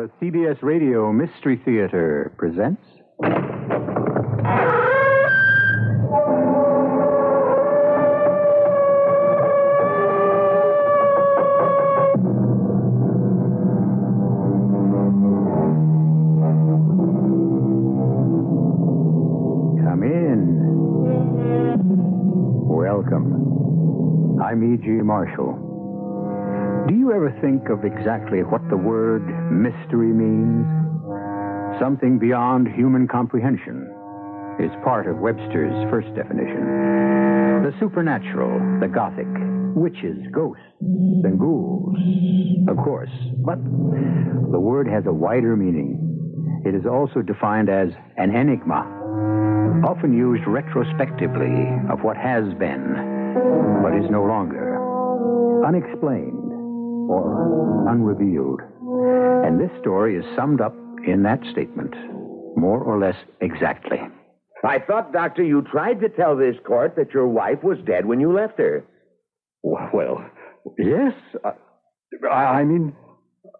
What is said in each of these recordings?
The CBS Radio Mystery Theater presents. Come in. Welcome. I'm E.G. Marshall. Do you ever think of exactly what the word mystery means? Something beyond human comprehension is part of Webster's first definition. The supernatural, the gothic, witches, ghosts, and ghouls, of course. But the word has a wider meaning. It is also defined as an enigma, often used retrospectively of what has been, but is no longer, unexplained or unrevealed. And this story is summed up in that statement, more or less exactly. I thought, Doctor, you tried to tell this court that your wife was dead when you left her. Well, yes. I, I mean,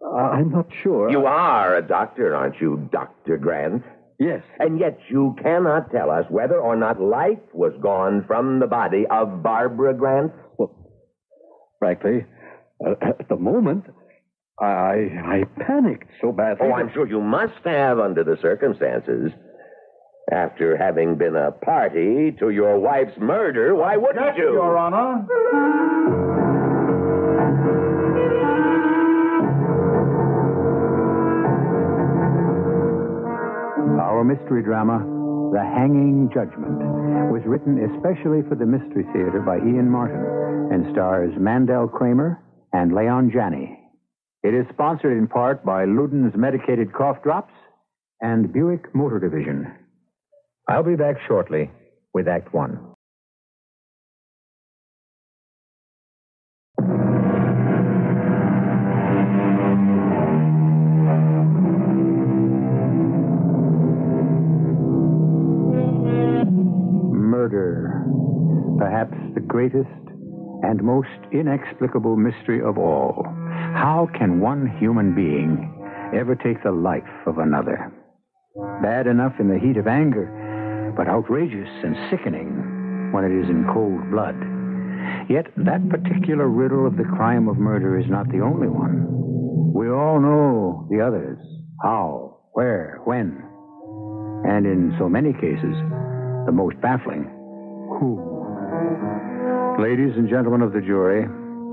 I'm not sure. You are a doctor, aren't you, Dr. Grant? Yes. And yet you cannot tell us whether or not life was gone from the body of Barbara Grant? Well, frankly, uh, at the moment, I I panicked so badly. Oh, I'm sure you must have under the circumstances. After having been a party to your wife's murder, why wouldn't you? Your Honor. Our mystery drama, The Hanging Judgment, was written especially for the Mystery Theater by Ian Martin and stars Mandel Kramer and Leon Janney. It is sponsored in part by Luden's Medicated Cough Drops and Buick Motor Division. I'll be back shortly with Act One. Murder. Perhaps the greatest and most inexplicable mystery of all. How can one human being ever take the life of another? Bad enough in the heat of anger, but outrageous and sickening when it is in cold blood. Yet that particular riddle of the crime of murder is not the only one. We all know the others how, where, when. And in so many cases, the most baffling who. Ladies and gentlemen of the jury,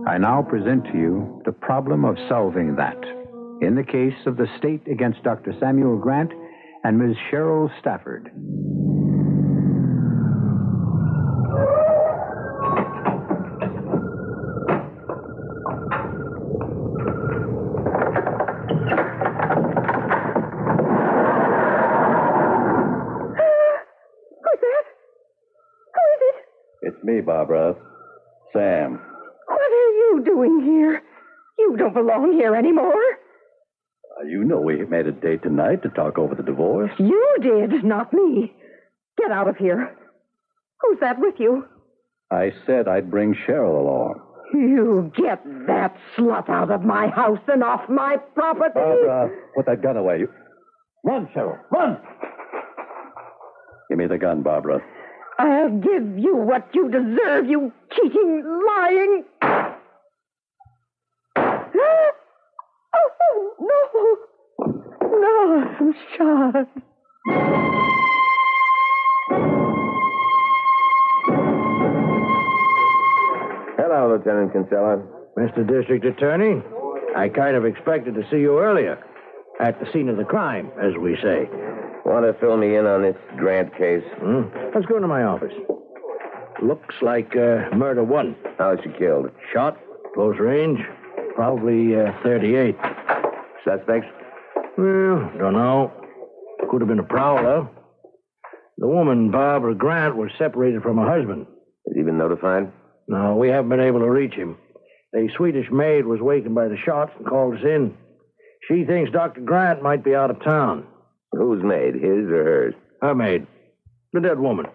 I now present to you the problem of solving that. In the case of the state against Dr. Samuel Grant and Ms. Cheryl Stafford. Who's that? Who is it? It's me, Barbara. Sam. What are you doing here? You don't belong here anymore. Uh, You know we made a date tonight to talk over the divorce. You did, not me. Get out of here. Who's that with you? I said I'd bring Cheryl along. You get that slut out of my house and off my property. Barbara, put that gun away. You... Run, Cheryl, run! Give me the gun, Barbara. I'll give you what you deserve, you cheating, lying. Oh, no. No, I'm shot. Hello, Lieutenant Kinsella. Mr. District Attorney, I kind of expected to see you earlier. At the scene of the crime, as we say. Want to fill me in on this Grant case? Hmm? Let's go into my office. Looks like uh, murder one. How was she killed? Shot, close range, probably uh, 38. Suspects? Well, don't know. Could have been a prowler. The woman, Barbara Grant, was separated from her husband. Has he been notified? No, we haven't been able to reach him. A Swedish maid was wakened by the shots and called us in. She thinks Dr. Grant might be out of town. Whose maid, his or hers? Her maid. The dead woman.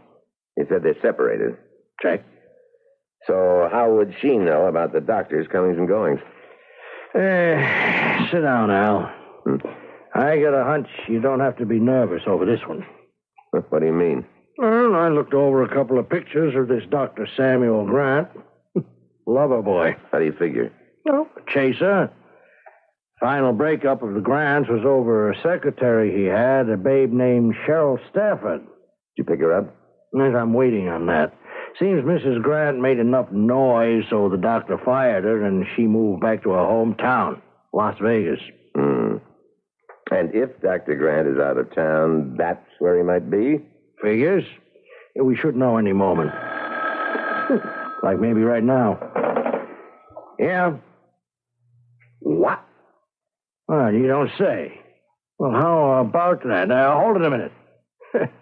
He said they're separated. Check. So how would she know about the doctor's comings and goings? Eh, sit down, Al. I got a hunch you don't have to be nervous over this one. What do you mean? Well, I looked over a couple of pictures of this Dr. Samuel Grant. Lover boy. How do you figure? No, chaser. Final breakup of the Grants was over a secretary he had, a babe named Cheryl Stafford. Did you pick her up? Yes, I'm waiting on that. Seems Mrs. Grant made enough noise so the doctor fired her and she moved back to her hometown, Las Vegas. Hmm. And if Dr. Grant is out of town, that's where he might be? Figures? We should know any moment. like maybe right now. Yeah. What? Well, you don't say. Well, how about that? Now, hold it a minute.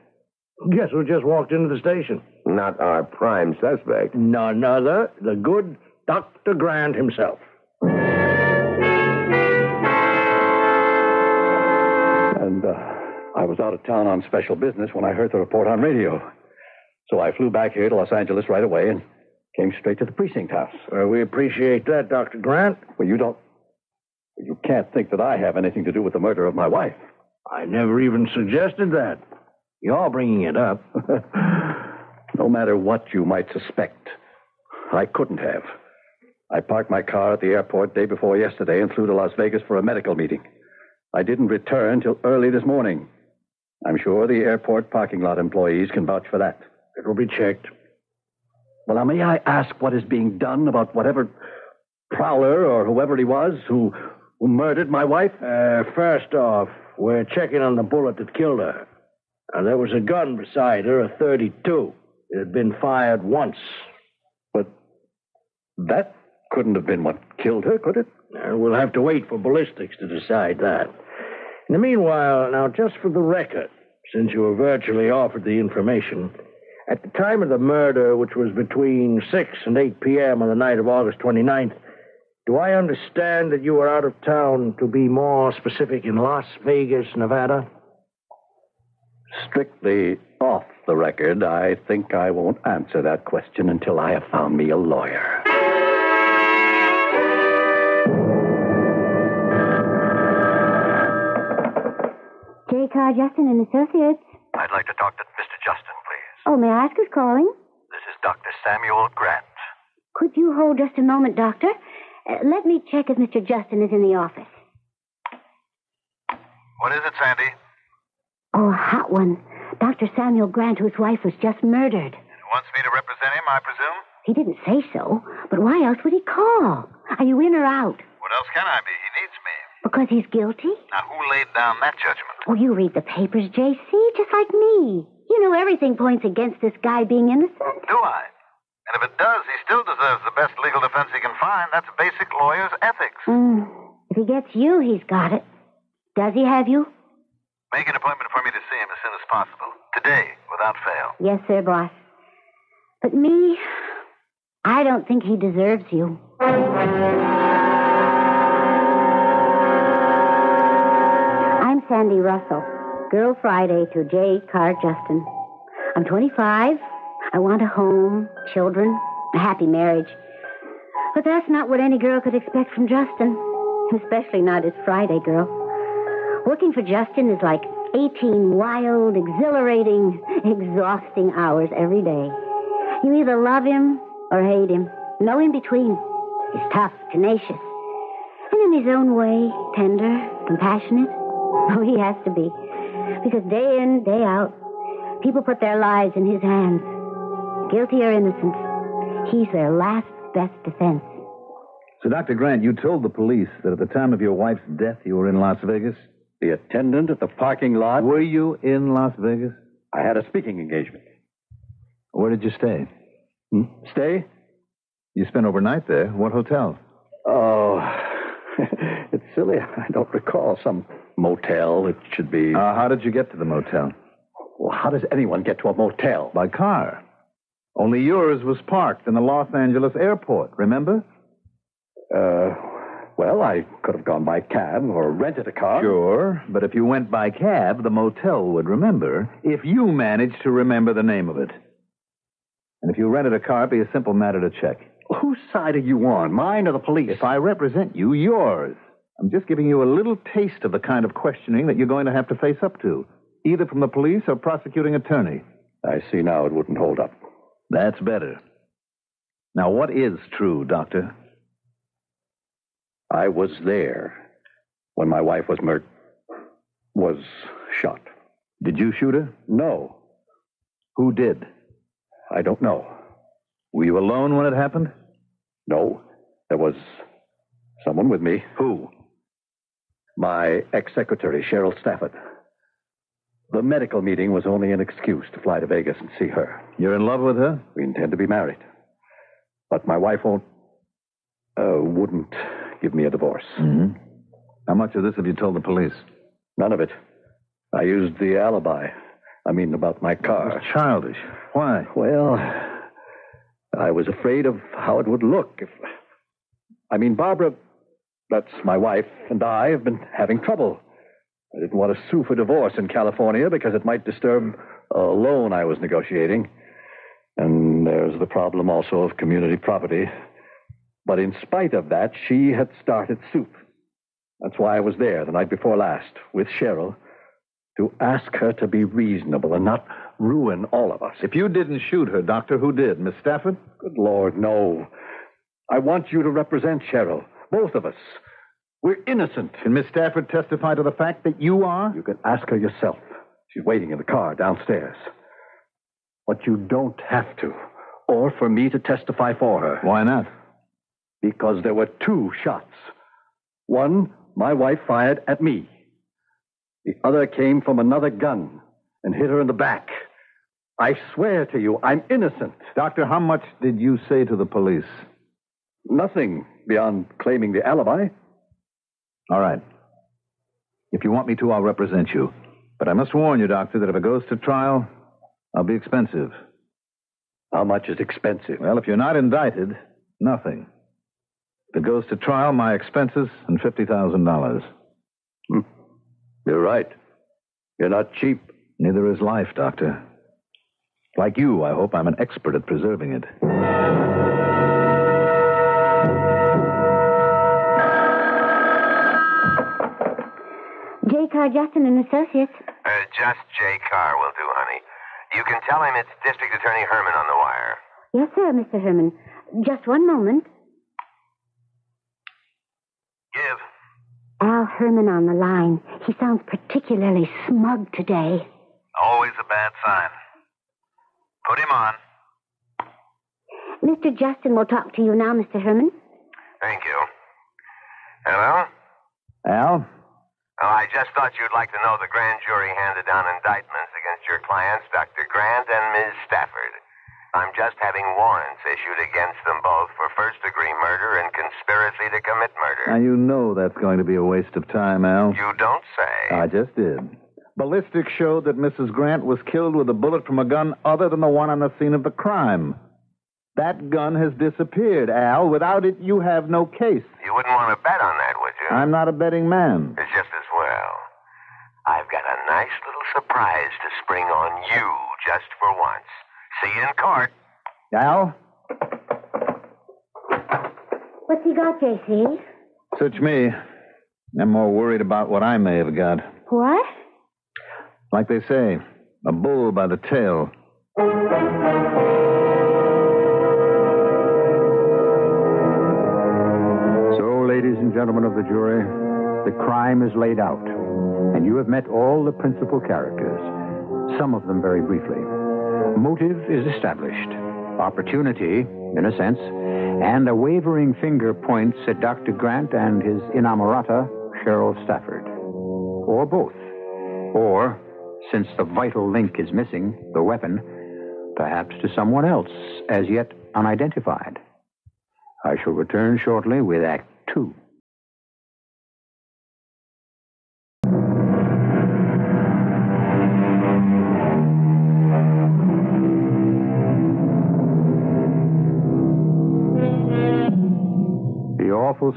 Guess who just walked into the station? Not our prime suspect. None other, the good Dr. Grant himself. And uh, I was out of town on special business when I heard the report on radio. So I flew back here to Los Angeles right away and came straight to the precinct house. Well, we appreciate that, Dr. Grant. Well, you don't. You can't think that I have anything to do with the murder of my wife. I never even suggested that. You're bringing it up. No matter what you might suspect, I couldn't have. I parked my car at the airport day before yesterday and flew to Las Vegas for a medical meeting. I didn't return till early this morning. I'm sure the airport parking lot employees can vouch for that. it will be checked. Well, now, may I ask what is being done about whatever prowler or whoever he was who, who murdered my wife? Uh, first off, we're checking on the bullet that killed her. Now, there was a gun beside her, a 32. It had been fired once. But that couldn't have been what killed her, could it? Uh, we'll have to wait for ballistics to decide that. In the meanwhile, now, just for the record, since you were virtually offered the information, at the time of the murder, which was between 6 and 8 p.m. on the night of August 29th, do I understand that you were out of town, to be more specific, in Las Vegas, Nevada? Strictly off the record, I think I won't answer that question until I have found me a lawyer. J. Carr Justin and Associates. I'd like to talk to Mr. Justin, please. Oh, may I ask who's calling? This is Dr. Samuel Grant. Could you hold just a moment, Doctor? Uh, let me check if Mr. Justin is in the office. What is it, Sandy? Oh, a hot one. Dr. Samuel Grant, whose wife was just murdered. He wants me to represent him, I presume? He didn't say so, but why else would he call? Are you in or out? What else can I be? He needs me. Because he's guilty? Now, who laid down that judgment? Oh, you read the papers, J.C., just like me. You know everything points against this guy being innocent. Do I? And if it does, he still deserves the best legal defense he can find. That's basic lawyer's ethics. Mm. If he gets you, he's got it. Does he have you? Make an appointment for me to see him as soon as possible. Today, without fail. Yes, sir, boss. But me, I don't think he deserves you. I'm Sandy Russell, Girl Friday to J. Carr Justin. I'm 25. I want a home, children, a happy marriage. But that's not what any girl could expect from Justin, especially not his Friday girl. Working for Justin is like 18 wild, exhilarating, exhausting hours every day. You either love him or hate him. No in between. He's tough, tenacious, and in his own way, tender, compassionate. Oh, he has to be. Because day in, day out, people put their lives in his hands. Guilty or innocent, he's their last best defense. So, Dr. Grant, you told the police that at the time of your wife's death you were in Las Vegas? The attendant at the parking lot. Were you in Las Vegas? I had a speaking engagement. Where did you stay? Hmm? Stay? You spent overnight there. What hotel? Oh, it's silly. I don't recall. Some motel. It should be. Uh, how did you get to the motel? well, how does anyone get to a motel? By car. Only yours was parked in the Los Angeles airport, remember? Uh, well, I could have gone by cab or rented a car. Sure, but if you went by cab, the motel would remember if you managed to remember the name of it. And if you rented a car, it'd be a simple matter to check. Whose side are you on, mine or the police? If I represent you, yours. I'm just giving you a little taste of the kind of questioning that you're going to have to face up to, either from the police or prosecuting attorney. I see now it wouldn't hold up. That's better. Now, what is true, Doctor? I was there when my wife was murdered. Was shot. Did you shoot her? No, Who did? I don't know. Were you alone when it happened? No, there was someone with me. Who? My ex secretary, Cheryl Stafford. The medical meeting was only an excuse to fly to Vegas and see her. You're in love with her? We intend to be married. But my wife won't. Uh, wouldn't give me a divorce. Mm-hmm. How much of this have you told the police? None of it. I used the alibi. I mean, about my car. It's childish. Why? Well, I was afraid of how it would look if. I mean, Barbara, that's my wife, and I have been having trouble. I didn't want to sue for divorce in California because it might disturb a loan I was negotiating. And there's the problem also of community property. But in spite of that, she had started soup. That's why I was there the night before last with Cheryl to ask her to be reasonable and not ruin all of us. If you didn't shoot her, Doctor, who did? Miss Stafford? Good Lord, no. I want you to represent Cheryl, both of us. We're innocent. Can Miss Stafford testify to the fact that you are? You can ask her yourself. She's waiting in the car downstairs. But you don't have to, or for me to testify for her. Why not? Because there were two shots. One, my wife fired at me. The other came from another gun and hit her in the back. I swear to you, I'm innocent. Doctor, how much did you say to the police? Nothing beyond claiming the alibi. All right. If you want me to, I'll represent you. But I must warn you, Doctor, that if it goes to trial, I'll be expensive. How much is expensive? Well, if you're not indicted, nothing. If it goes to trial, my expenses and $50,000. Hmm. You're right. You're not cheap. Neither is life, Doctor. Like you, I hope I'm an expert at preserving it. J. Carr Justin and Associates. Uh, just J. Carr will do, honey. You can tell him it's District Attorney Herman on the wire. Yes, sir, Mr. Herman. Just one moment. Give. Al Herman on the line. He sounds particularly smug today. Always a bad sign. Put him on. Mr. Justin will talk to you now, Mr. Herman. Thank you. Hello? Al? Oh, I just thought you'd like to know the grand jury handed down indictments against your clients, Dr. Grant and Ms. Stafford. I'm just having warrants issued against them both for first degree murder and conspiracy to commit murder. Now, you know that's going to be a waste of time, Al. You don't say. I just did. Ballistics showed that Mrs. Grant was killed with a bullet from a gun other than the one on the scene of the crime. That gun has disappeared, Al. Without it, you have no case. You wouldn't want to bet on that, would you? I'm not a betting man. It's just as well. I've got a nice little surprise to spring on you just for once. See you in court. Al? What's he got, J.C.? Such me. I'm more worried about what I may have got. What? Like they say, a bull by the tail. So, ladies and gentlemen of the jury, the crime is laid out, and you have met all the principal characters, some of them very briefly. Motive is established, opportunity, in a sense, and a wavering finger points at Dr. Grant and his inamorata, Cheryl Stafford. Or both. Or, since the vital link is missing, the weapon, perhaps to someone else as yet unidentified. I shall return shortly with Act Two.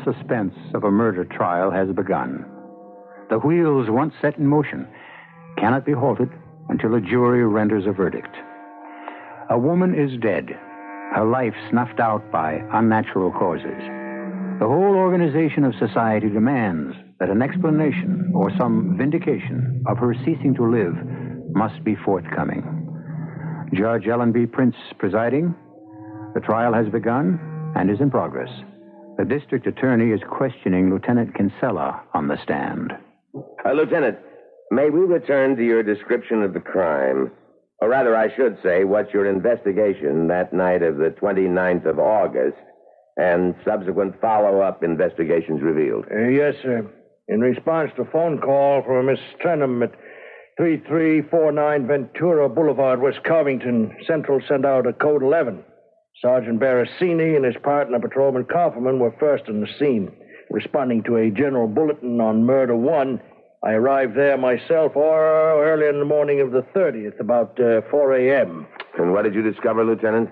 Suspense of a murder trial has begun. The wheels, once set in motion, cannot be halted until a jury renders a verdict. A woman is dead, her life snuffed out by unnatural causes. The whole organization of society demands that an explanation or some vindication of her ceasing to live must be forthcoming. Judge Ellen B. Prince presiding. The trial has begun and is in progress. The district attorney is questioning Lieutenant Kinsella on the stand. Uh, Lieutenant, may we return to your description of the crime? Or rather, I should say, what your investigation that night of the 29th of August and subsequent follow up investigations revealed. Uh, yes, sir. In response to a phone call from a Miss Trenholm at 3349 Ventura Boulevard, West Covington, Central sent out a code 11. Sergeant Barracini and his partner, Patrolman Kaufman, were first on the scene. Responding to a general bulletin on Murder 1, I arrived there myself or early in the morning of the 30th, about uh, 4 a.m. And what did you discover, Lieutenant?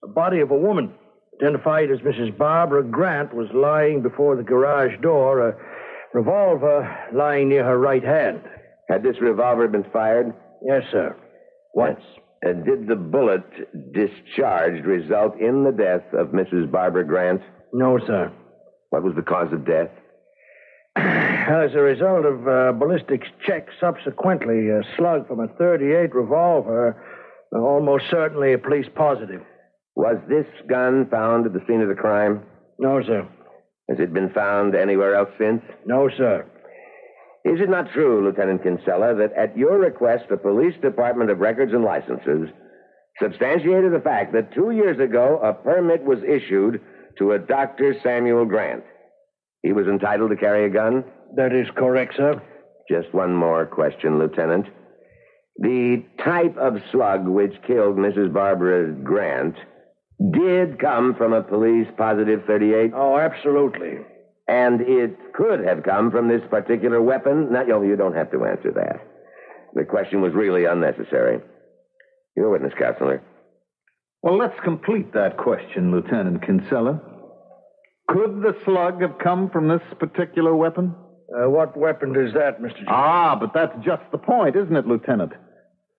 The body of a woman, identified as Mrs. Barbara Grant, was lying before the garage door, a revolver lying near her right hand. Had this revolver been fired? Yes, sir. Once. Uh, did the bullet discharged result in the death of Mrs. Barbara Grant? No, sir. What was the cause of death? As a result of uh, ballistics check subsequently, a slug from a 38 revolver, uh, almost certainly a police positive. Was this gun found at the scene of the crime? No, sir. Has it been found anywhere else since? No, sir. Is it not true, Lieutenant Kinsella, that at your request, the Police Department of Records and Licenses substantiated the fact that two years ago a permit was issued to a Dr. Samuel Grant? He was entitled to carry a gun? That is correct, sir. Just one more question, Lieutenant. The type of slug which killed Mrs. Barbara Grant did come from a police positive 38? Oh, absolutely. And it could have come from this particular weapon? No, you don't have to answer that. The question was really unnecessary. Your witness, Counselor. Well, let's complete that question, Lieutenant Kinsella. Could the slug have come from this particular weapon? Uh, what weapon is that, Mr. Jones? Ah, but that's just the point, isn't it, Lieutenant?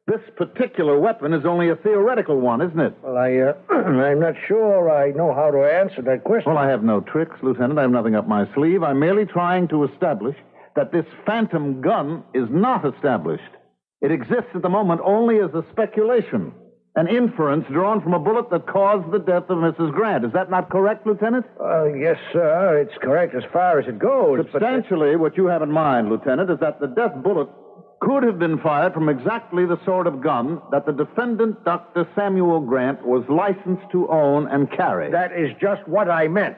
This particular weapon is only a theoretical one, isn't it? Well, I, uh, I'm not sure I know how to answer that question. Well, I have no tricks, Lieutenant. I have nothing up my sleeve. I'm merely trying to establish that this phantom gun is not established. It exists at the moment only as a speculation, an inference drawn from a bullet that caused the death of Mrs. Grant. Is that not correct, Lieutenant? Uh, yes, sir. It's correct as far as it goes. but- Substantially, what you have in mind, Lieutenant, is that the death bullet could have been fired from exactly the sort of gun that the defendant, Dr. Samuel Grant, was licensed to own and carry. that is just what I meant.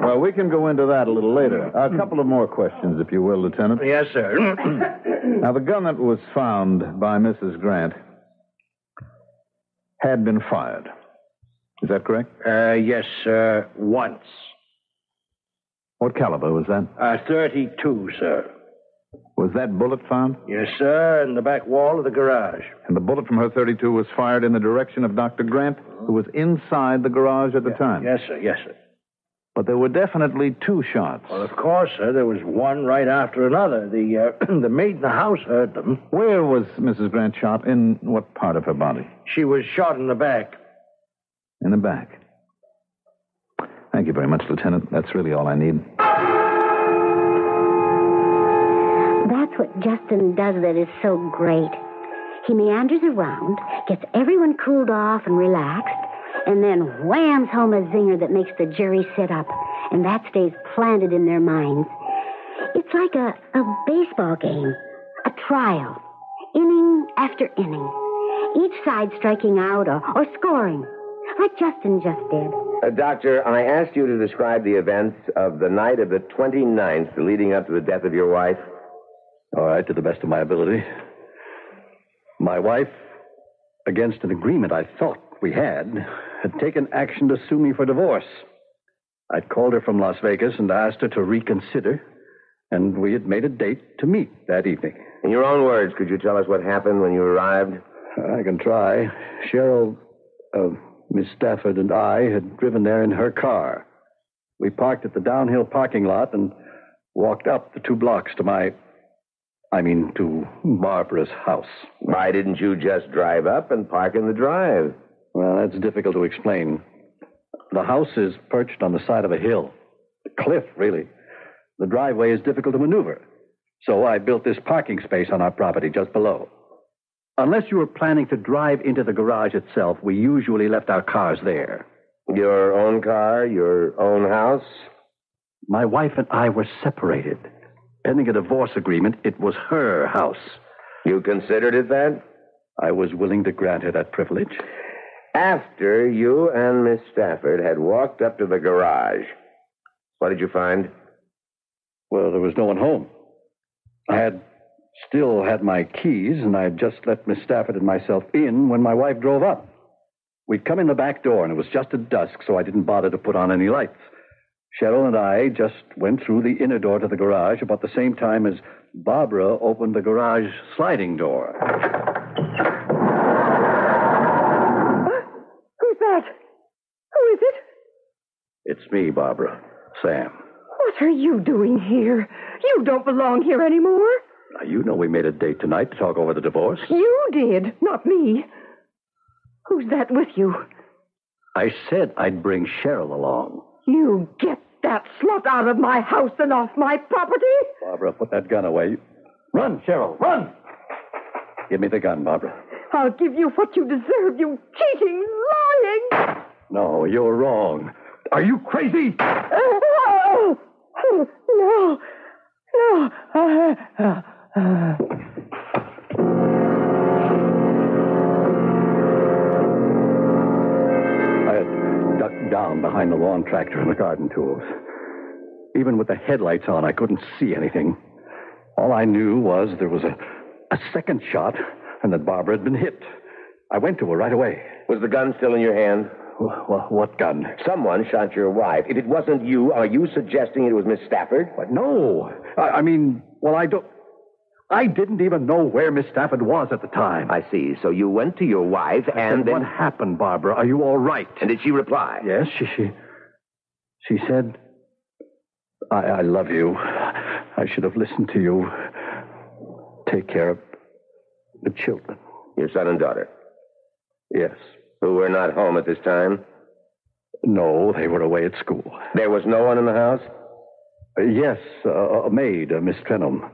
Well, we can go into that a little later. A couple of more questions, if you will, Lieutenant. Yes, sir. Now, the gun that was found by Mrs. Grant had been fired. Is that correct? uh, yes, sir. Once. What caliber was that? Uh, 32, sir. Was that bullet found? Yes, sir, in the back wall of the garage. And the bullet from her 32 was fired in the direction of Dr. Grant, who was inside the garage at the time. Yes, sir. Yes, sir. But there were definitely two shots. Well, of course, sir. There was one right after another. The uh, the maid in the house heard them. Where was Mrs. Grant shot? In what part of her body? She was shot in the back. In the back. Thank you very much, Lieutenant. That's really all I need. That's what Justin does that is so great. He meanders around, gets everyone cooled off and relaxed, and then whams home a zinger that makes the jury sit up, and that stays planted in their minds. It's like a, a baseball game, a trial, inning after inning. Each side striking out or, or scoring, like Justin just did. Uh, doctor, I asked you to describe the events of the night of the 29th leading up to the death of your wife. All right, to the best of my ability. My wife, against an agreement I thought we had, had taken action to sue me for divorce. I'd called her from Las Vegas and asked her to reconsider, and we had made a date to meet that evening. In your own words, could you tell us what happened when you arrived? I can try. Cheryl, uh, Miss Stafford, and I had driven there in her car. We parked at the downhill parking lot and walked up the two blocks to my. I mean, to Barbara's house. Why didn't you just drive up and park in the drive? Well, that's difficult to explain. The house is perched on the side of a hill. A cliff, really. The driveway is difficult to maneuver. So I built this parking space on our property just below. Unless you were planning to drive into the garage itself, we usually left our cars there. Your own car, your own house? My wife and I were separated. Pending a divorce agreement, it was her house. You considered it that? I was willing to grant her that privilege. After you and Miss Stafford had walked up to the garage, what did you find? Well, there was no one home. I had still had my keys, and I had just let Miss Stafford and myself in when my wife drove up. We'd come in the back door, and it was just at dusk, so I didn't bother to put on any lights. Cheryl and I just went through the inner door to the garage about the same time as Barbara opened the garage sliding door. Who's that? Who is it? It's me, Barbara. Sam. What are you doing here? You don't belong here anymore. You know we made a date tonight to talk over the divorce. You did, not me. Who's that with you? I said I'd bring Cheryl along. You get that slut out of my house and off my property? Barbara, put that gun away. Run, Cheryl, run! Give me the gun, Barbara. I'll give you what you deserve, you cheating, lying. No, you're wrong. Are you crazy? Oh, no, no. Uh, uh, uh. I had ducked down behind the lawn tractor and the garden tools. Even with the headlights on, I couldn't see anything. All I knew was there was a, a second shot and that Barbara had been hit. I went to her right away. Was the gun still in your hand? Wh- wh- what gun? Someone shot your wife. If it wasn't you, are you suggesting it was Miss Stafford? What? No. I, I mean, well, I don't. I didn't even know where Miss Stafford was at the time. I see. So you went to your wife and then. what happened, Barbara? Are you all right? And did she reply? Yes, she she, she said, I, "I love you. I should have listened to you. Take care of the children." Your son and daughter, Yes. who were not home at this time? No, they were away at school. There was no one in the house? Uh, yes, uh, a maid, uh, Miss Trenholm.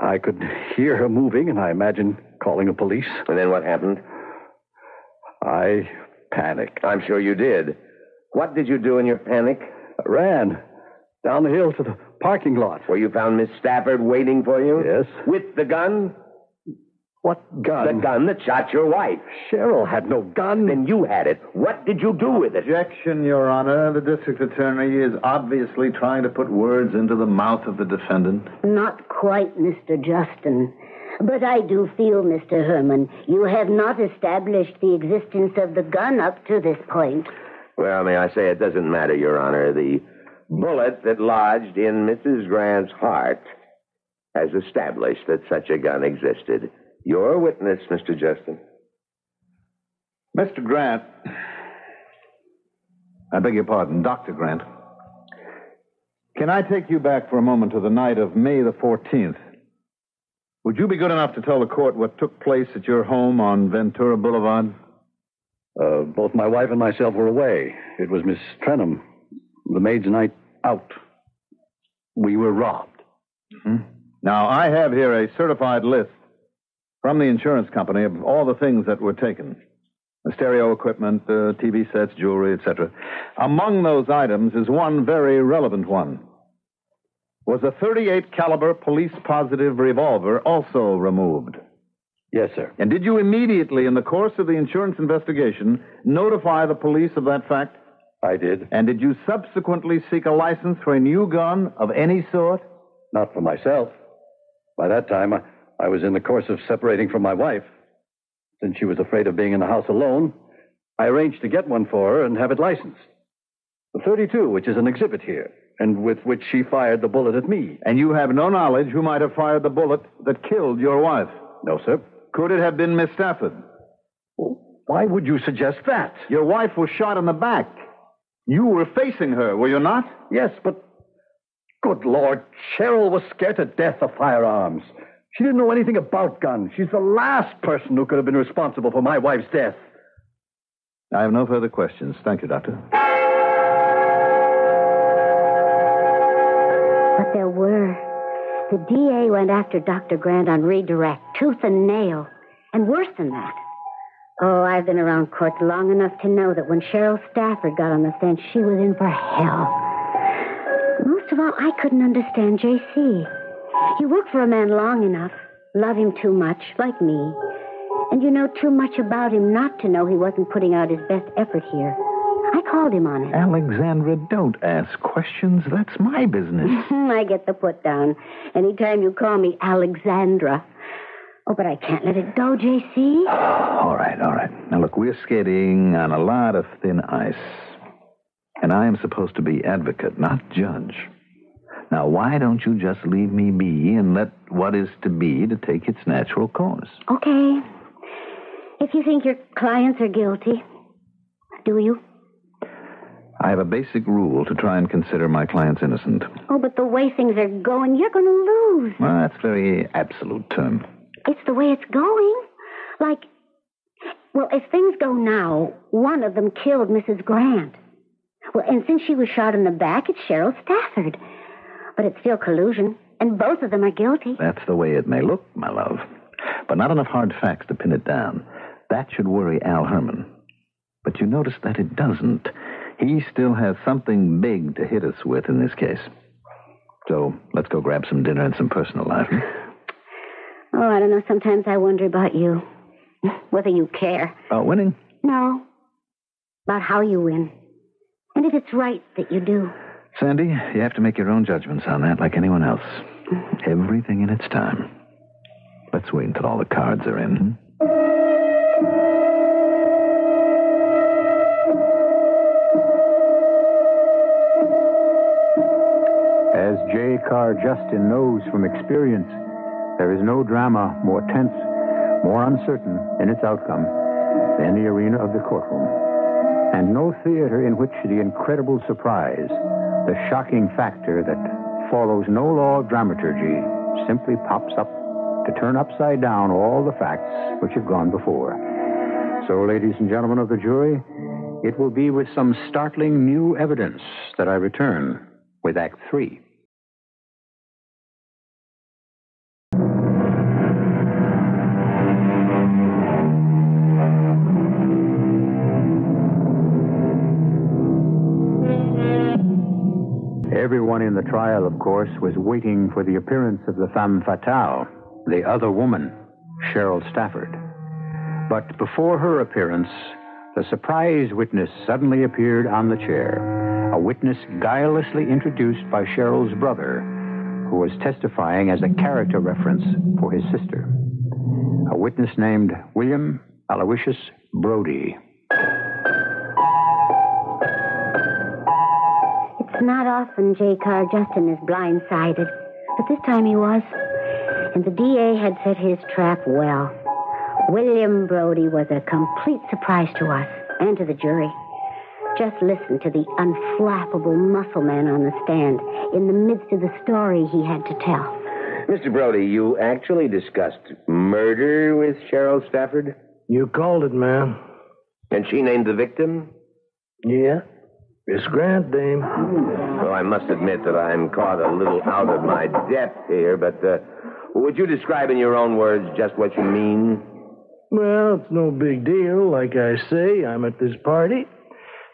I could hear her moving, and I imagined calling the police. And then what happened? I panicked. I'm sure you did. What did you do in your panic? I ran down the hill to the parking lot. Where you found Miss Stafford waiting for you? Yes. With the gun? What gun? The gun that shot your wife. Cheryl had no gun. Then you had it. What did you do with it? Objection, Your Honor. The district attorney is obviously trying to put words into the mouth of the defendant. Not quite, Mr. Justin. But I do feel, Mr. Herman, you have not established the existence of the gun up to this point. Well, may I say it doesn't matter, Your Honor. The bullet that lodged in Mrs. Grant's heart has established that such a gun existed. Your a witness, Mr. Justin. Mr. Grant. I beg your pardon, Dr. Grant. Can I take you back for a moment to the night of May the 14th? Would you be good enough to tell the court what took place at your home on Ventura Boulevard? Uh, both my wife and myself were away. It was Miss Trenholm, the maid's night out. We were robbed. Now, I have here a certified list from the insurance company of all the things that were taken the stereo equipment, uh, TV sets, jewelry, etc. Among those items is one very relevant one. Was a 38 caliber police positive revolver also removed? Yes, sir. And did you immediately, in the course of the insurance investigation, notify the police of that fact? I did. And did you subsequently seek a license for a new gun of any sort? Not for myself. By that time, I, I was in the course of separating from my wife. Since she was afraid of being in the house alone, I arranged to get one for her and have it licensed. The 32, which is an exhibit here, and with which she fired the bullet at me. And you have no knowledge who might have fired the bullet that killed your wife? No, sir. Could it have been Miss Stafford? Why would you suggest that? Your wife was shot in the back. You were facing her, were you not? Yes, but. Good Lord, Cheryl was scared to death of firearms. She didn't know anything about guns. She's the last person who could have been responsible for my wife's death. I have no further questions. Thank you, Doctor. But there were. The DA went after Dr. Grant on redirect, tooth and nail, and worse than that. Oh, I've been around courts long enough to know that when Cheryl Stafford got on the fence, she was in for hell. Most of all, I couldn't understand J.C. He work for a man long enough, love him too much, like me, and you know too much about him not to know he wasn't putting out his best effort here. I called him on it. Alexandra, don't ask questions. That's my business. I get the put down anytime you call me Alexandra. Oh, but I can't let it go, J.C. all right, all right. Now, look, we're skating on a lot of thin ice. And I am supposed to be advocate, not judge. Now, why don't you just leave me be and let what is to be to take its natural course? Okay. If you think your clients are guilty, do you? I have a basic rule to try and consider my clients innocent. Oh, but the way things are going, you're going to lose. Well, that's a very absolute term. It's the way it's going. Like, well, if things go now, one of them killed Mrs. Grant. Well, and since she was shot in the back, it's Cheryl Stafford. But it's still collusion, and both of them are guilty. That's the way it may look, my love. But not enough hard facts to pin it down. That should worry Al Herman. But you notice that it doesn't. He still has something big to hit us with in this case. So let's go grab some dinner and some personal life. Oh, I don't know. Sometimes I wonder about you. Whether you care. About winning? No. About how you win. And if it's right that you do. Sandy, you have to make your own judgments on that like anyone else. Everything in its time. Let's wait until all the cards are in. As J. Carr Justin knows from experience, there is no drama more tense, more uncertain in its outcome than the arena of the courtroom. And no theater in which the incredible surprise, the shocking factor that follows no law of dramaturgy, simply pops up to turn upside down all the facts which have gone before. So, ladies and gentlemen of the jury, it will be with some startling new evidence that I return with Act Three. Everyone in the trial, of course, was waiting for the appearance of the femme fatale, the other woman, Cheryl Stafford. But before her appearance, the surprise witness suddenly appeared on the chair, a witness guilelessly introduced by Cheryl's brother, who was testifying as a character reference for his sister. A witness named William Aloysius Brody. Not often J. Carr Justin is blindsided, but this time he was. And the DA had set his trap well. William Brody was a complete surprise to us and to the jury. Just listen to the unflappable muscle man on the stand in the midst of the story he had to tell. Mr. Brody, you actually discussed murder with Cheryl Stafford? You called it, man. And she named the victim? Yeah. Miss Grant, dame. Well, I must admit that I'm caught a little out of my depth here, but uh, would you describe in your own words just what you mean? Well, it's no big deal. Like I say, I'm at this party,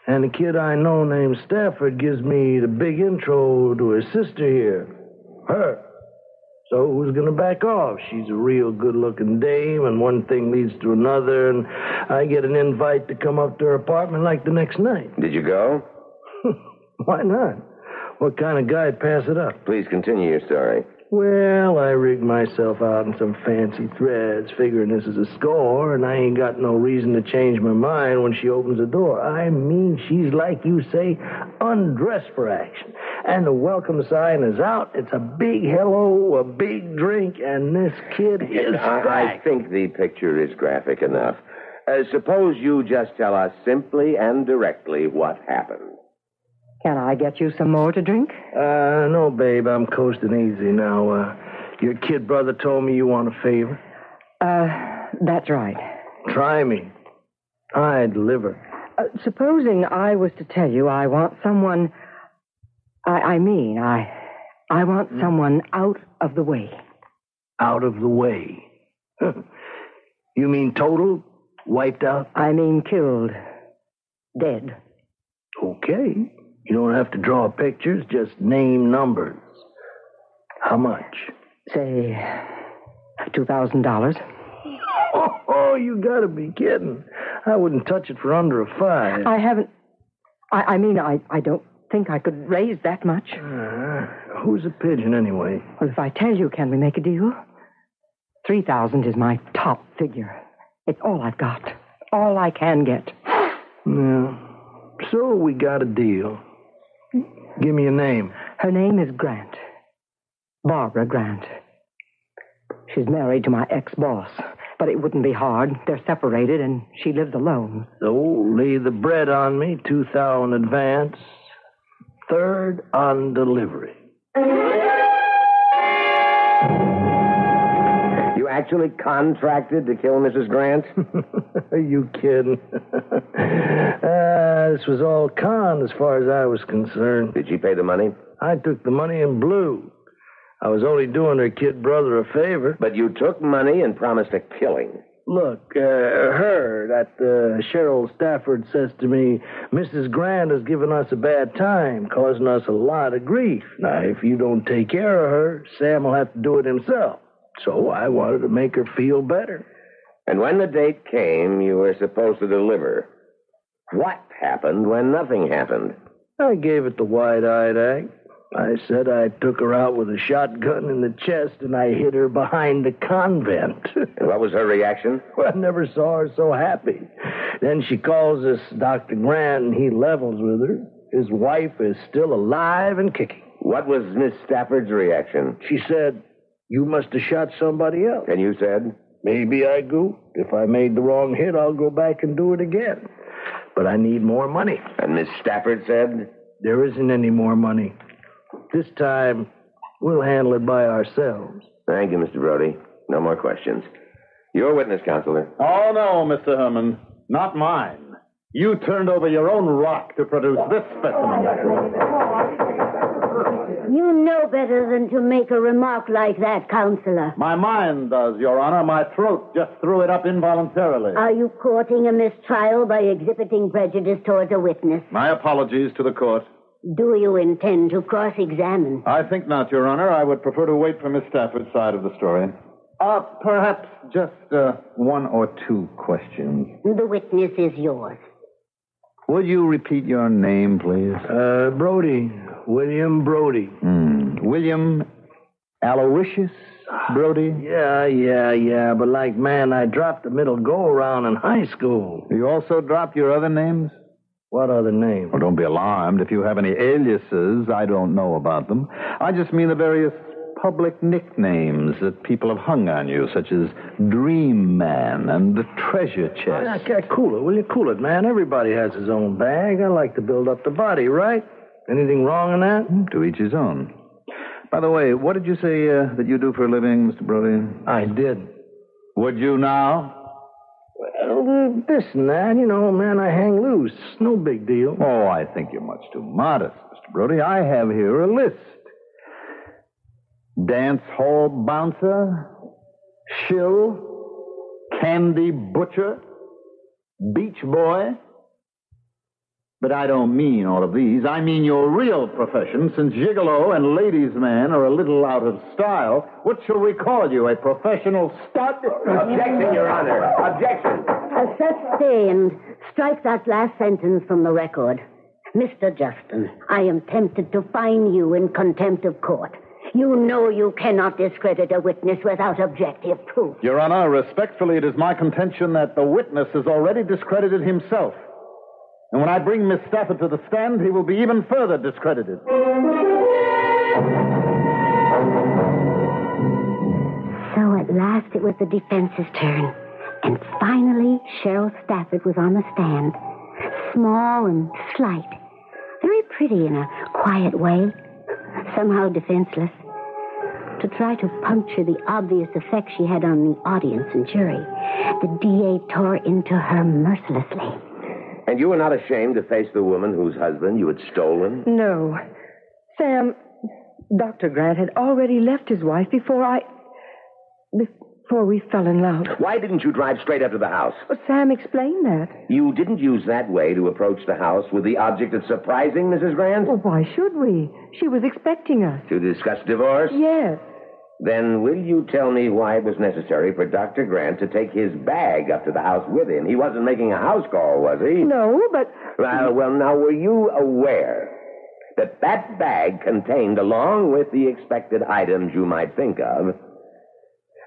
and a kid I know named Stafford gives me the big intro to his sister here. Her. So who's going to back off? She's a real good looking dame, and one thing leads to another, and I get an invite to come up to her apartment like the next night. Did you go? Why not? What kind of guy'd pass it up? Please continue your story. Well, I rigged myself out in some fancy threads, figuring this is a score, and I ain't got no reason to change my mind when she opens the door. I mean, she's like you say, undressed for action. And the welcome sign is out. It's a big hello, a big drink, and this kid is I, I think the picture is graphic enough. Uh, suppose you just tell us simply and directly what happened. Can I get you some more to drink? Uh, no, babe, I'm coasting easy now. Uh, your kid brother told me you want a favor. Uh, that's right. Try me. I deliver. Uh, supposing I was to tell you I want someone. I, I mean, I, I want someone out of the way. Out of the way. you mean total? Wiped out? I mean killed. Dead. Okay. You don't have to draw pictures, just name numbers. How much? Say, $2,000. Oh, oh, you gotta be kidding. I wouldn't touch it for under a five. I haven't. I, I mean, I, I don't think I could raise that much. Uh, who's a pigeon, anyway? Well, if I tell you, can we make a deal? 3000 is my top figure. It's all I've got. All I can get. Yeah. So we got a deal. Give me a name. Her name is Grant. Barbara Grant. She's married to my ex boss. But it wouldn't be hard. They're separated, and she lives alone. So lay the bread on me, two thou in advance. Third on delivery. Actually contracted to kill Mrs. Grant? Are you kidding? uh, this was all con as far as I was concerned. Did she pay the money? I took the money in blue. I was only doing her kid brother a favor. But you took money and promised a killing. Look, uh, her, that uh, Cheryl Stafford says to me, Mrs. Grant has given us a bad time, causing us a lot of grief. Now, if you don't take care of her, Sam will have to do it himself. So I wanted to make her feel better. And when the date came, you were supposed to deliver. What happened when nothing happened? I gave it the wide-eyed act. I said I took her out with a shotgun in the chest and I hid her behind the convent. and what was her reaction? Well, I never saw her so happy. Then she calls this Dr. Grant and he levels with her. His wife is still alive and kicking. What was Miss Stafford's reaction? She said, You must have shot somebody else. And you said? Maybe I goofed. If I made the wrong hit, I'll go back and do it again. But I need more money. And Miss Stafford said? There isn't any more money. This time, we'll handle it by ourselves. Thank you, Mr. Brody. No more questions. Your witness, counselor. Oh, no, Mr. Herman. Not mine. You turned over your own rock to produce this specimen. You know better than to make a remark like that, counselor. My mind does, Your Honor. My throat just threw it up involuntarily. Are you courting a mistrial by exhibiting prejudice towards a witness? My apologies to the court. Do you intend to cross examine? I think not, Your Honor. I would prefer to wait for Miss Stafford's side of the story. Uh, perhaps just uh, one or two questions. The witness is yours. Would you repeat your name, please? Uh, Brody. William Brody. Hmm. William Aloysius Brody? Yeah, yeah, yeah. But like, man, I dropped the middle go around in high school. You also dropped your other names? What other names? Well, don't be alarmed. If you have any aliases, I don't know about them. I just mean the various public nicknames that people have hung on you, such as Dream Man and the Treasure Chest. Yeah, yeah, cool it, will you? Cool it, man. Everybody has his own bag. I like to build up the body, right? Anything wrong in that? To each his own. By the way, what did you say uh, that you do for a living, Mr. Brody? I did. Would you now? Well, this and that, you know, man, I hang loose. No big deal. Oh, I think you're much too modest, Mr. Brody. I have here a list dance hall bouncer, shill, candy butcher, beach boy. But I don't mean all of these. I mean your real profession, since gigolo and ladies' man are a little out of style. What shall we call you? A professional stud? Objection, Your Honor. Objection. Uh, sir, stay strike that last sentence from the record. Mr. Justin, I am tempted to fine you in contempt of court. You know you cannot discredit a witness without objective proof. Your Honor, respectfully, it is my contention that the witness has already discredited himself. And when I bring Miss Stafford to the stand, he will be even further discredited. So at last it was the defense's turn. And finally, Cheryl Stafford was on the stand. Small and slight. Very pretty in a quiet way. Somehow defenseless. To try to puncture the obvious effect she had on the audience and jury, the DA tore into her mercilessly. And you were not ashamed to face the woman whose husband you had stolen? No. Sam, Dr. Grant had already left his wife before I. before we fell in love. Why didn't you drive straight up to the house? Well, Sam explained that. You didn't use that way to approach the house with the object of surprising Mrs. Grant? Well, why should we? She was expecting us. To discuss divorce? Yes. Then will you tell me why it was necessary for Dr. Grant to take his bag up to the house with him? He wasn't making a house call, was he? No, but. Well, well, now, were you aware that that bag contained, along with the expected items you might think of,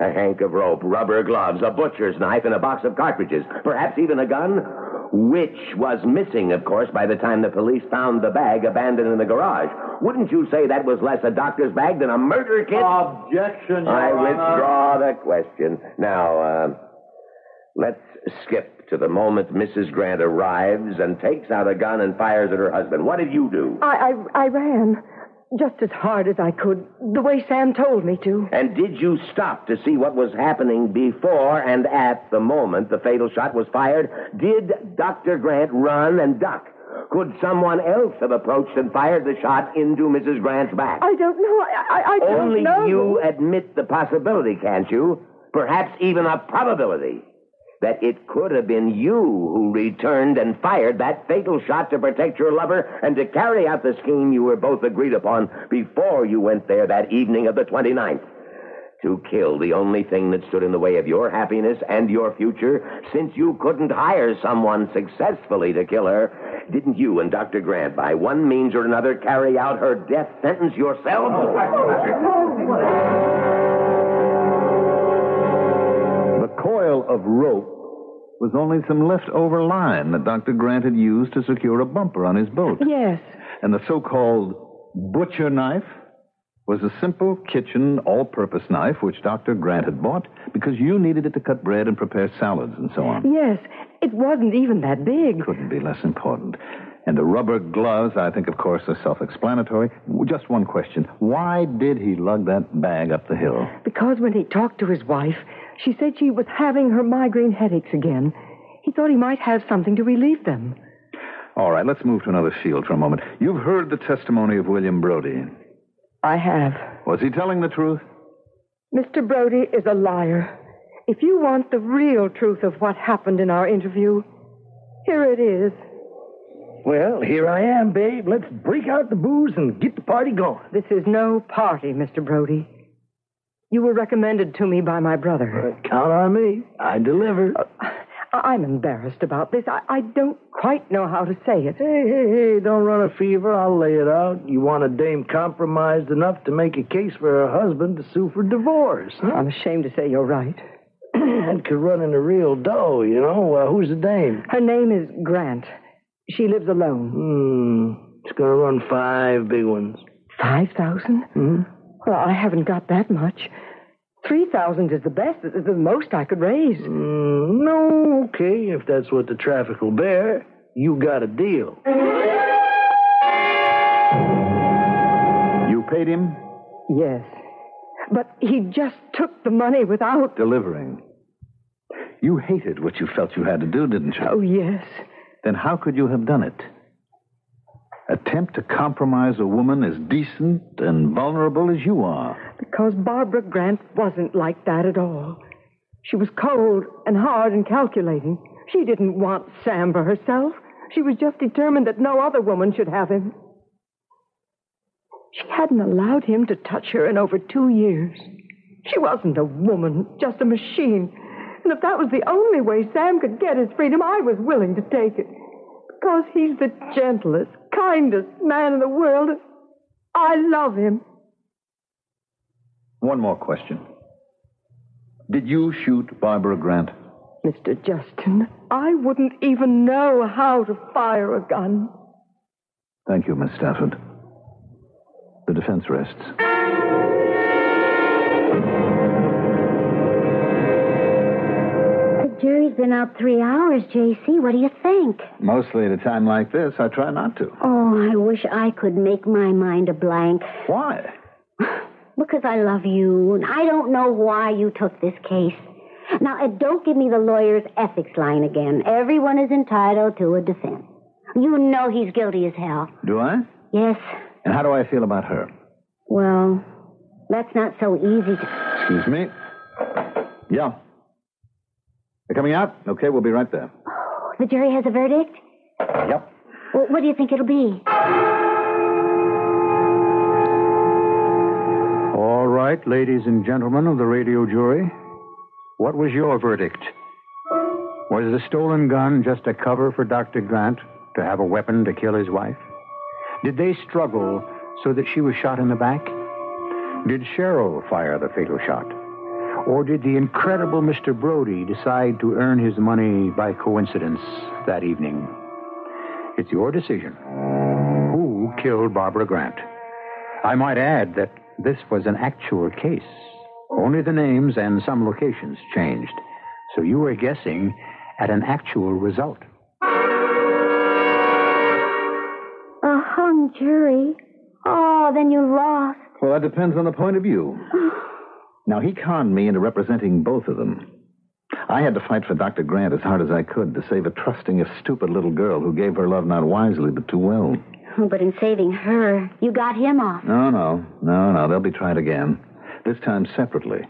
a hank of rope, rubber gloves, a butcher's knife, and a box of cartridges, perhaps even a gun? Which was missing, of course, by the time the police found the bag abandoned in the garage. Wouldn't you say that was less a doctor's bag than a murder kit? Objection, Your I Honor. withdraw the question. Now, uh, let's skip to the moment Mrs. Grant arrives and takes out a gun and fires at her husband. What did you do? I, I, I ran. Just as hard as I could, the way Sam told me to. And did you stop to see what was happening before and at the moment the fatal shot was fired? Did Dr. Grant run and duck? Could someone else have approached and fired the shot into Mrs. Grant's back? I don't know. I, I, I don't Only know. Only you admit the possibility, can't you? Perhaps even a probability that it could have been you who returned and fired that fatal shot to protect your lover and to carry out the scheme you were both agreed upon before you went there that evening of the 29th. To kill the only thing that stood in the way of your happiness and your future, since you couldn't hire someone successfully to kill her, didn't you and Dr. Grant, by one means or another, carry out her death sentence yourself? Oh, coil of rope was only some leftover line that Dr. Grant had used to secure a bumper on his boat. Yes. And the so called butcher knife was a simple kitchen all purpose knife which Dr. Grant had bought because you needed it to cut bread and prepare salads and so on. Yes. It wasn't even that big. Couldn't be less important. And the rubber gloves, I think, of course, are self explanatory. Just one question. Why did he lug that bag up the hill? Because when he talked to his wife, she said she was having her migraine headaches again. He thought he might have something to relieve them. All right, let's move to another field for a moment. You've heard the testimony of William Brody. I have. Was he telling the truth? Mr. Brody is a liar. If you want the real truth of what happened in our interview, here it is. Well, here I am, babe. Let's break out the booze and get the party going. This is no party, Mr. Brody. You were recommended to me by my brother. Count on me. I deliver. I- I'm embarrassed about this. I, I don't quite know how to say it. Hey, hey, hey, don't run a fever. I'll lay it out. You want a dame compromised enough to make a case for her husband to sue for divorce. Huh? I'm ashamed to say you're right. that could run into real dough, you know. Uh, who's the dame? Her name is Grant. She lives alone. Hmm. It's going to run five big ones. Five thousand? Hmm? Well, I haven't got that much. Three thousand is the best, the most I could raise. Mm, no, okay. If that's what the traffic will bear, you got a deal. You paid him? Yes. But he just took the money without. Delivering. You hated what you felt you had to do, didn't you? Oh, yes. Then how could you have done it? Attempt to compromise a woman as decent and vulnerable as you are. Because Barbara Grant wasn't like that at all. She was cold and hard and calculating. She didn't want Sam for herself. She was just determined that no other woman should have him. She hadn't allowed him to touch her in over two years. She wasn't a woman, just a machine. And if that was the only way Sam could get his freedom, I was willing to take it. Because he's the gentlest, kindest man in the world. I love him. One more question. Did you shoot Barbara Grant? Mr. Justin, I wouldn't even know how to fire a gun. Thank you, Miss Stafford. The defense rests. Been out three hours, J.C. What do you think? Mostly at a time like this, I try not to. Oh, I wish I could make my mind a blank. Why? Because I love you, and I don't know why you took this case. Now, don't give me the lawyer's ethics line again. Everyone is entitled to a defense. You know he's guilty as hell. Do I? Yes. And how do I feel about her? Well, that's not so easy to. Excuse me. Yeah. They're coming out? Okay, we'll be right there. The jury has a verdict? Yep. Well, what do you think it'll be? All right, ladies and gentlemen of the radio jury, what was your verdict? Was the stolen gun just a cover for Dr. Grant to have a weapon to kill his wife? Did they struggle so that she was shot in the back? Did Cheryl fire the fatal shot? Or did the incredible Mr. Brody decide to earn his money by coincidence that evening? It's your decision. Who killed Barbara Grant? I might add that this was an actual case. Only the names and some locations changed. So you were guessing at an actual result. A hung jury. Oh, then you lost. Well, that depends on the point of view. Now, he conned me into representing both of them. I had to fight for Dr. Grant as hard as I could to save a trusting, if stupid little girl who gave her love not wisely but too well. Oh, but in saving her, you got him off. No, no, no, no. They'll be tried again. This time separately.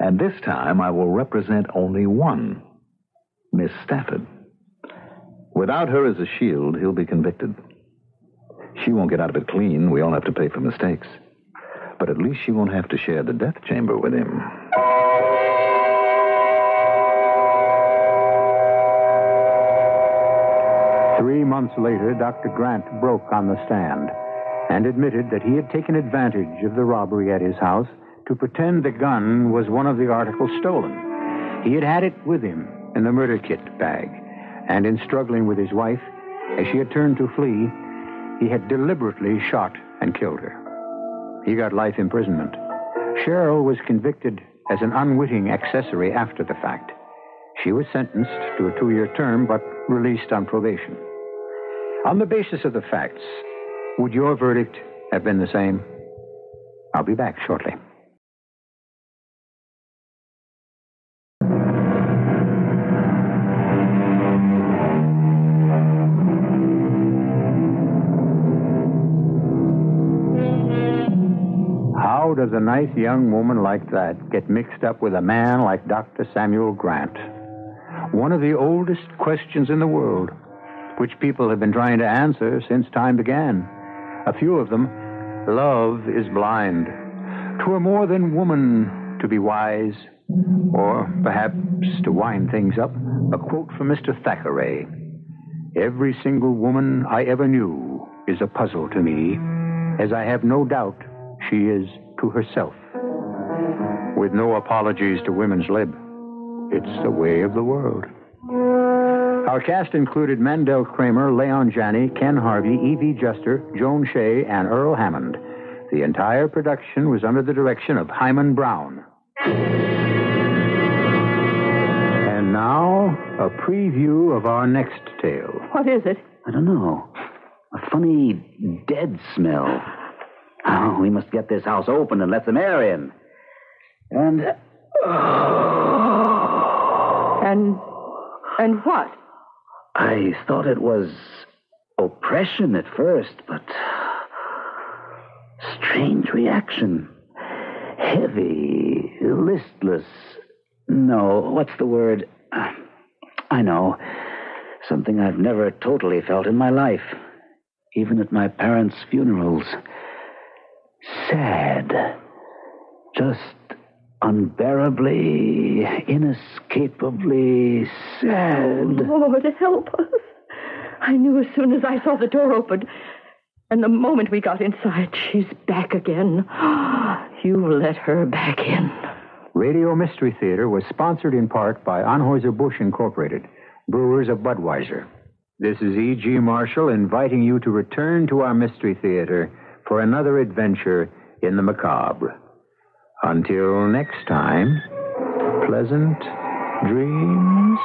And this time I will represent only one Miss Stafford. Without her as a shield, he'll be convicted. She won't get out of it clean. We all have to pay for mistakes. But at least she won't have to share the death chamber with him. Three months later, Dr. Grant broke on the stand and admitted that he had taken advantage of the robbery at his house to pretend the gun was one of the articles stolen. He had had it with him in the murder kit bag, and in struggling with his wife, as she had turned to flee, he had deliberately shot and killed her. He got life imprisonment. Cheryl was convicted as an unwitting accessory after the fact. She was sentenced to a two year term, but released on probation. On the basis of the facts, would your verdict have been the same? I'll be back shortly. How does a nice young woman like that get mixed up with a man like Dr. Samuel Grant? One of the oldest questions in the world, which people have been trying to answer since time began. A few of them love is blind. Twere more than woman to be wise, or perhaps to wind things up, a quote from Mr. Thackeray Every single woman I ever knew is a puzzle to me, as I have no doubt she is to herself. With no apologies to women's lib. It's the way of the world. Our cast included Mandel Kramer, Leon Janney, Ken Harvey, Evie Juster, Joan Shay, and Earl Hammond. The entire production was under the direction of Himan Brown. And now, a preview of our next tale. What is it? I don't know. A funny dead smell. Oh, we must get this house open and let some air in. And. Oh. And. And what? I thought it was oppression at first, but. Strange reaction. Heavy, listless. No, what's the word? I know. Something I've never totally felt in my life, even at my parents' funerals. Sad. Just unbearably, inescapably sad. Lord, help us. I knew as soon as I saw the door open. And the moment we got inside, she's back again. You let her back in. Radio Mystery Theater was sponsored in part by Anheuser-Busch Incorporated, brewers of Budweiser. This is E.G. Marshall inviting you to return to our Mystery Theater for another adventure in the macabre. Until next time, pleasant dreams.